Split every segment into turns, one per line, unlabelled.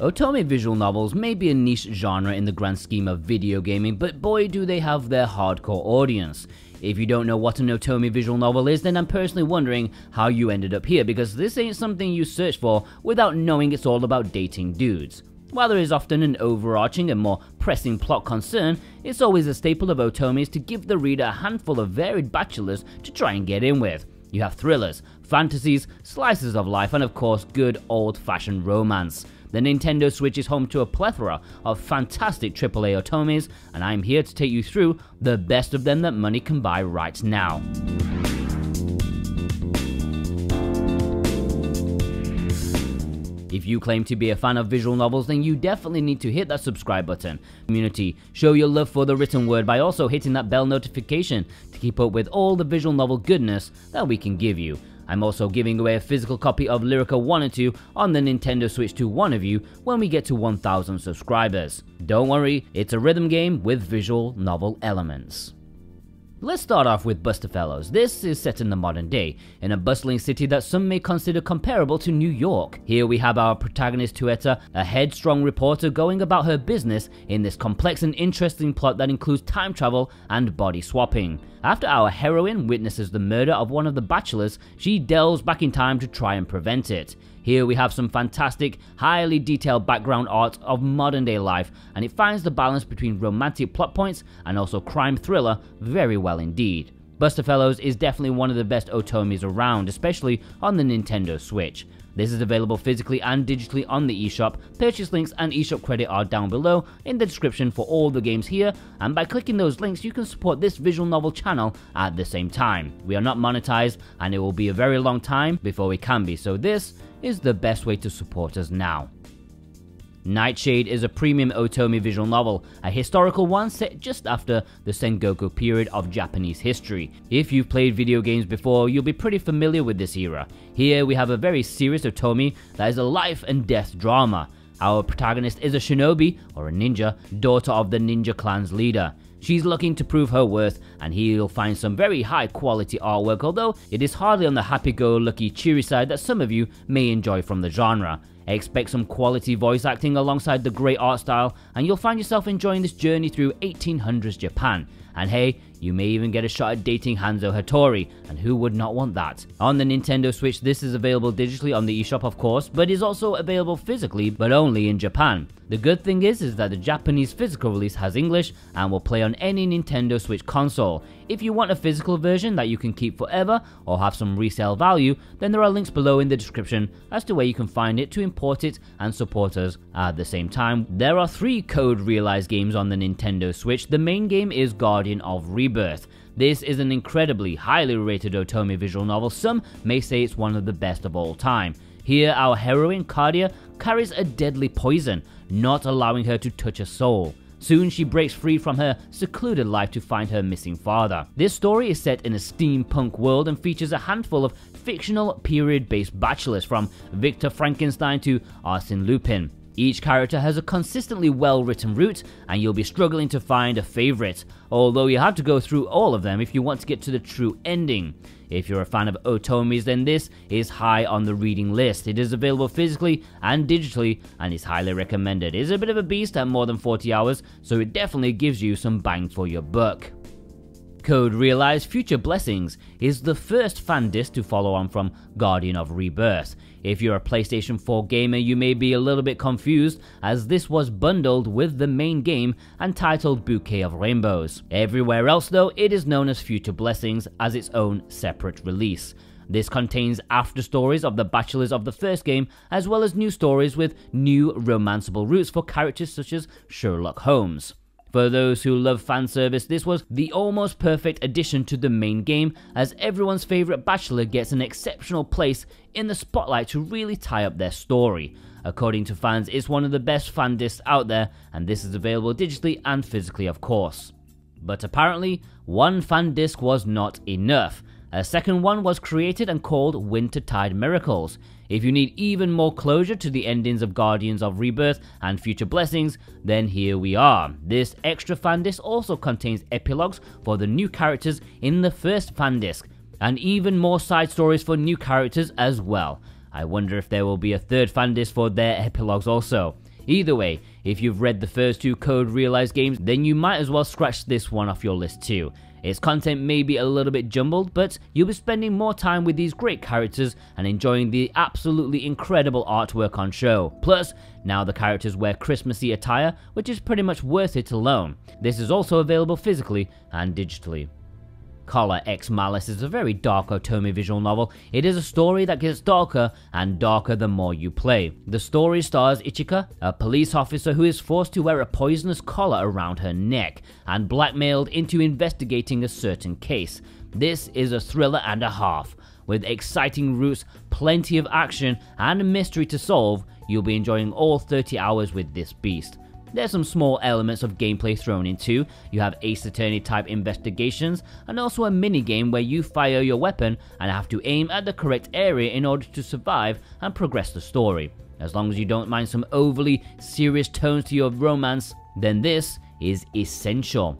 Oh, Otome visual novels may be a niche genre in the grand scheme of video gaming, but boy do they have their hardcore audience. If you don't know what an Otome visual novel is, then I'm personally wondering how you ended up here because this ain't something you search for without knowing it's all about dating dudes. While there is often an overarching and more pressing plot concern, it's always a staple of Otomes to give the reader a handful of varied bachelors to try and get in with. You have thrillers, fantasies, slices of life, and of course, good old fashioned romance. The Nintendo Switch is home to a plethora of fantastic AAA otomes, and I'm here to take you through the best of them that money can buy right now. If you claim to be a fan of visual novels, then you definitely need to hit that subscribe button. Community, show your love for the written word by also hitting that bell notification to keep up with all the visual novel goodness that we can give you. I'm also giving away a physical copy of Lyrica 1 and 2 on the Nintendo Switch to one of you when we get to 1000 subscribers. Don't worry, it's a rhythm game with visual novel elements. Let's start off with Bustafellows. This is set in the modern day, in a bustling city that some may consider comparable to New York. Here we have our protagonist Teuta, a headstrong reporter going about her business in this complex and interesting plot that includes time travel and body swapping. After our heroine witnesses the murder of one of the bachelors, she delves back in time to try and prevent it. Here we have some fantastic, highly detailed background art of modern day life, and it finds the balance between romantic plot points and also crime thriller very well indeed. Bustafellows is definitely one of the best otomes around, especially on the Nintendo Switch. This is available physically and digitally on the eShop. Purchase links and eShop credit are down below in the description for all the games here, and by clicking those links you can support this visual novel channel at the same time. We are not monetized and it will be a very long time before we can be, so this is the best way to support us now. Nightshade is a premium Otome visual novel, a historical one set just after the Sengoku period of Japanese history. If you've played video games before, you'll be pretty familiar with this era. Here we have a very serious Otome that is a life and death drama. Our protagonist is a shinobi, or a ninja, daughter of the ninja clan's leader. She's looking to prove her worth, and he'll find some very high quality artwork, although it is hardly on the happy-go-lucky cheery side that some of you may enjoy from the genre. Expect some quality voice acting alongside the great art style, and you'll find yourself enjoying this journey through 1800s Japan. And hey, you may even get a shot at dating Hanzo Hattori, and who would not want that? On the Nintendo Switch, this is available digitally on the eShop of course, but is also available physically, but only in Japan. The good thing is, is that the Japanese physical release has English and will play on any Nintendo Switch console. If you want a physical version that you can keep forever or have some resale value, then there are links below in the description as to where you can find it to import it and support us at the same time. There are three Code Realize games on the Nintendo Switch. The main game is Guardian of Rebirth. This is an incredibly highly rated Otome visual novel. Some may say it's one of the best of all time. Here, our heroine, Cardia, carries a deadly poison, not allowing her to touch a soul. Soon she breaks free from her secluded life to find her missing father. This story is set in a steampunk world and features a handful of fictional period-based bachelors from Victor Frankenstein to Arsène Lupin. Each character has a consistently well written route, and you'll be struggling to find a favourite, although you have to go through all of them if you want to get to the true ending. If you're a fan of Otomes, then this is high on the reading list. It is available physically and digitally, and is highly recommended. It is a bit of a beast at more than 40 hours, so it definitely gives you some bang for your buck. Code Realize Future Blessings is the first fan disc to follow on from Guardian of Rebirth. If you're a PlayStation 4 gamer, you may be a little bit confused as this was bundled with the main game and titled Bouquet of Rainbows. Everywhere else though, it is known as Future Blessings as its own separate release. This contains after stories of the bachelors of the first game, as well as new stories with new romanceable routes for characters such as Sherlock Holmes. For those who love fan service, this was the almost perfect addition to the main game, as everyone's favourite bachelor gets an exceptional place in the spotlight to really tie up their story. According to fans, it's one of the best fan discs out there, and this is available digitally and physically, of course. But apparently, one fan disc was not enough. A second one was created and called Wintertide Miracles. If you need even more closure to the endings of Guardians of Rebirth and Future Blessings, then here we are. This extra fan disc also contains epilogues for the new characters in the first fan disc, and even more side stories for new characters as well. I wonder if there will be a third fan disc for their epilogues also. Either way, if you've read the first two Code Realized games, then you might as well scratch this one off your list too. Its content may be a little bit jumbled, but you'll be spending more time with these great characters and enjoying the absolutely incredible artwork on show. Plus, now the characters wear Christmassy attire, which is pretty much worth it alone. This is also available physically and digitally. Collar X Malice is a very dark Otome visual novel. It is a story that gets darker and darker the more you play. The story stars Ichika, a police officer who is forced to wear a poisonous collar around her neck and blackmailed into investigating a certain case. This is a thriller and a half. With exciting routes, plenty of action, and a mystery to solve, you'll be enjoying all 30 hours with this beast. There's some small elements of gameplay thrown in too. You have Ace Attorney type investigations, and also a mini game where you fire your weapon and have to aim at the correct area in order to survive and progress the story. As long as you don't mind some overly serious tones to your romance, then this is essential.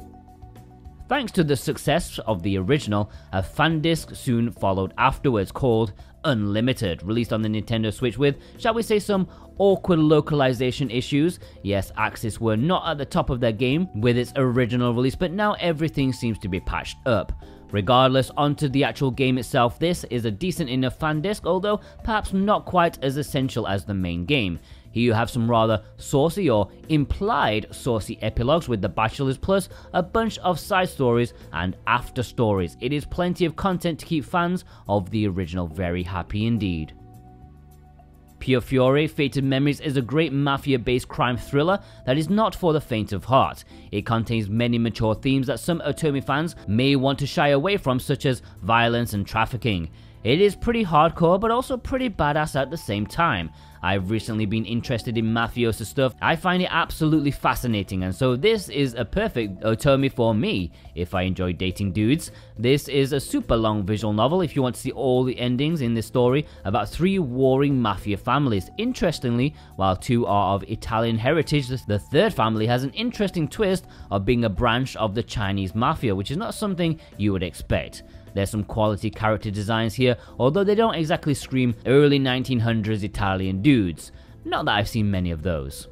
Thanks to the success of the original, a fan disc soon followed afterwards called Unlimited, released on the Nintendo Switch with, shall we say, some awkward localization issues. Yes, Aksys were not at the top of their game with its original release, but now everything seems to be patched up. Regardless, onto the actual game itself, this is a decent enough fan disc, although perhaps not quite as essential as the main game. Here you have some rather saucy or implied saucy epilogues with the bachelors plus a bunch of side stories and after stories. It is plenty of content to keep fans of the original very happy indeed. Piofiore Fated Memories is a great mafia based crime thriller that is not for the faint of heart. It contains many mature themes that some Otome fans may want to shy away from, such as violence and trafficking. It is pretty hardcore, but also pretty badass at the same time. I've recently been interested in mafioso stuff. I find it absolutely fascinating, and so this is a perfect otome for me if I enjoy dating dudes. This is a super long visual novel if you want to see all the endings in this story about three warring mafia families. Interestingly, while two are of Italian heritage, the third family has an interesting twist of being a branch of the Chinese mafia, which is not something you would expect. There's some quality character designs here, although they don't exactly scream early 1900s Italian dudes. Not that I've seen many of those.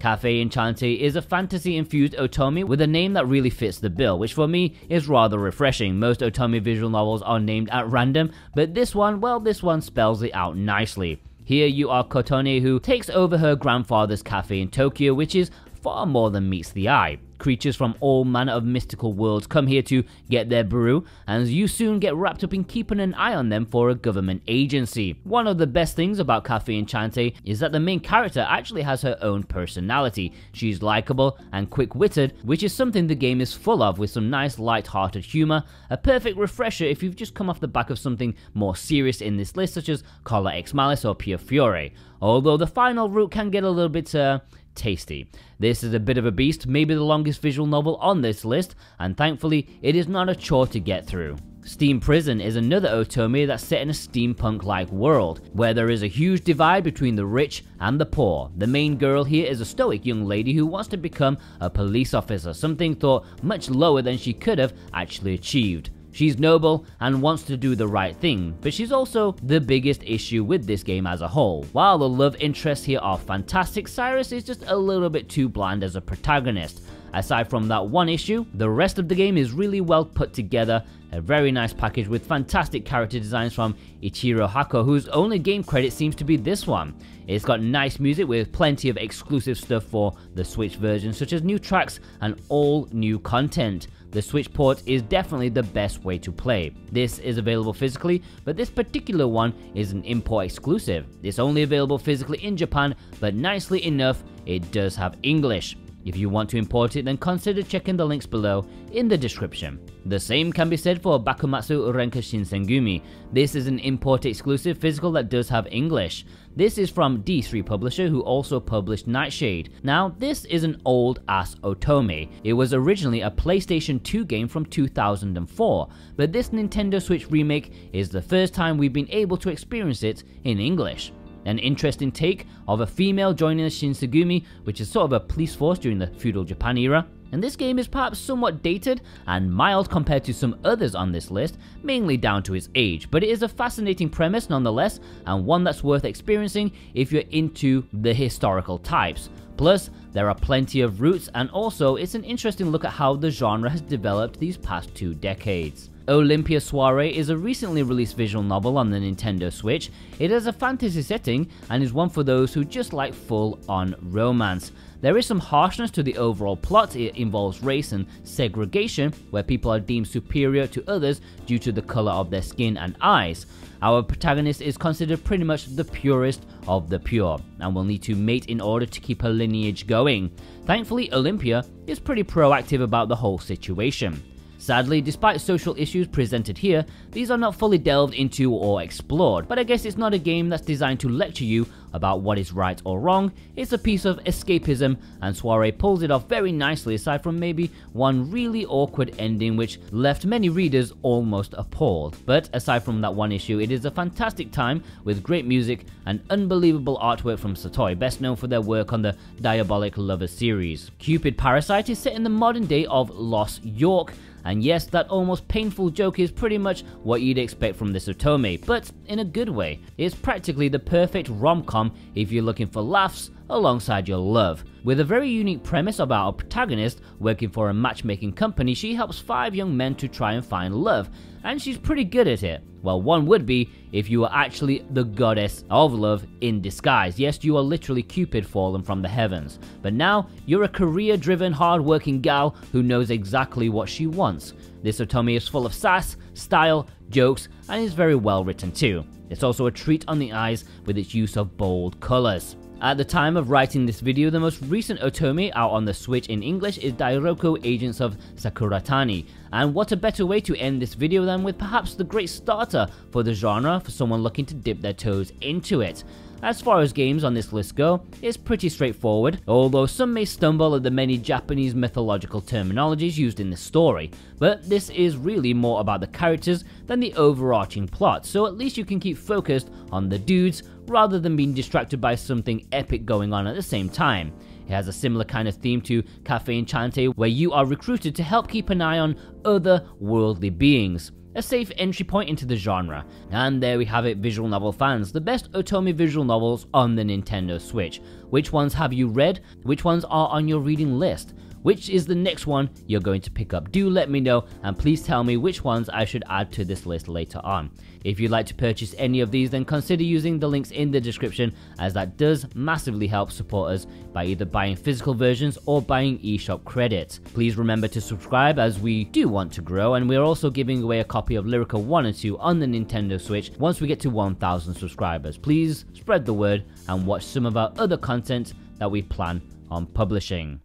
Cafe Enchante is a fantasy-infused otome with a name that really fits the bill, which for me is rather refreshing. Most otome visual novels are named at random, but this one, well, this one spells it out nicely. Here you are Kotone who takes over her grandfather's cafe in Tokyo, which is far more than meets the eye. Creatures from all manner of mystical worlds come here to get their brew, and you soon get wrapped up in keeping an eye on them for a government agency. One of the best things about Cafe Enchante is that the main character actually has her own personality. She's likable and quick-witted, which is something the game is full of with some nice light-hearted humor, a perfect refresher if you've just come off the back of something more serious in this list such as Collar X Malice or Piofiore. Although the final route can get a little bit uh, tasty. This is a bit of a beast, maybe the longest visual novel on this list, and thankfully it is not a chore to get through. Steam Prison is another otome that's set in a steampunk-like world, where there is a huge divide between the rich and the poor. The main girl here is a stoic young lady who wants to become a police officer, something thought much lower than she could have actually achieved. She's noble and wants to do the right thing, but she's also the biggest issue with this game as a whole. While the love interests here are fantastic, Cyrus is just a little bit too bland as a protagonist. Aside from that one issue, the rest of the game is really well put together, a very nice package with fantastic character designs from Ichiro Hako, whose only game credit seems to be this one. It's got nice music with plenty of exclusive stuff for the Switch version, such as new tracks and all new content the Switch port is definitely the best way to play. This is available physically, but this particular one is an import exclusive. It's only available physically in Japan, but nicely enough, it does have English. If you want to import it, then consider checking the links below in the description. The same can be said for Bakumatsu Renka Shinsengumi. This is an import exclusive physical that does have English. This is from D3 Publisher who also published Nightshade. Now, this is an old ass otome. It was originally a PlayStation 2 game from 2004, but this Nintendo Switch remake is the first time we've been able to experience it in English. An interesting take of a female joining the Shinsengumi, which is sort of a police force during the feudal Japan era. and this game is perhaps somewhat dated and mild compared to some others on this list, mainly down to its age, but it is a fascinating premise nonetheless, and one that's worth experiencing if you're into the historical types. Plus, there are plenty of routes, and also it's an interesting look at how the genre has developed these past two decades. Olympia Soiree is a recently released visual novel on the Nintendo Switch. It has a fantasy setting and is one for those who just like full on romance. There is some harshness to the overall plot, it involves race and segregation, where people are deemed superior to others due to the colour of their skin and eyes. Our protagonist is considered pretty much the purest of the pure, and will need to mate in order to keep her lineage going. Thankfully, Olympia is pretty proactive about the whole situation. Sadly, despite social issues presented here, these are not fully delved into or explored, but I guess it's not a game that's designed to lecture you about what is right or wrong, it's a piece of escapism, and Soiree pulls it off very nicely aside from maybe one really awkward ending which left many readers almost appalled. But aside from that one issue, it is a fantastic time with great music and unbelievable artwork from Satoi, best known for their work on the Diabolik Lover series. Cupid Parasite is set in the modern day of Lost York, and yes, that almost painful joke is pretty much what you'd expect from this otome, but in a good way. It's practically the perfect rom-com if you're looking for laughs alongside your love. With a very unique premise about our protagonist working for a matchmaking company, she helps five young men to try and find love, and she's pretty good at it. Well, one would be if you were actually the goddess of love in disguise. Yes, you are literally Cupid fallen from the heavens. But now, you're a career driven, hard working gal who knows exactly what she wants. This otome is full of sass, style, jokes, and is very well written too. It's also a treat on the eyes with its use of bold colours. At the time of writing this video, the most recent Otome out on the Switch in English is Dairoku Agents of Sakuratani, and what a better way to end this video than with perhaps the great starter for the genre for someone looking to dip their toes into it. As far as games on this list go, it's pretty straightforward, although some may stumble at the many Japanese mythological terminologies used in the story, but this is really more about the characters than the overarching plot, so at least you can keep focused on the dudes rather than being distracted by something epic going on at the same time. It has a similar kind of theme to Cafe Enchante where you are recruited to help keep an eye on other worldly beings a safe entry point into the genre. And there we have it visual novel fans, the best Otome visual novels on the Nintendo Switch. Which ones have you read? Which ones are on your reading list? Which is the next one you're going to pick up? Do let me know and please tell me which ones I should add to this list later on. If you'd like to purchase any of these then consider using the links in the description as that does massively help support us by either buying physical versions or buying eShop credits. Please remember to subscribe as we do want to grow and we're also giving away a copy of Lyrica 1 and 2 on the Nintendo Switch once we get to 1000 subscribers. Please spread the word and watch some of our other content that we plan on publishing.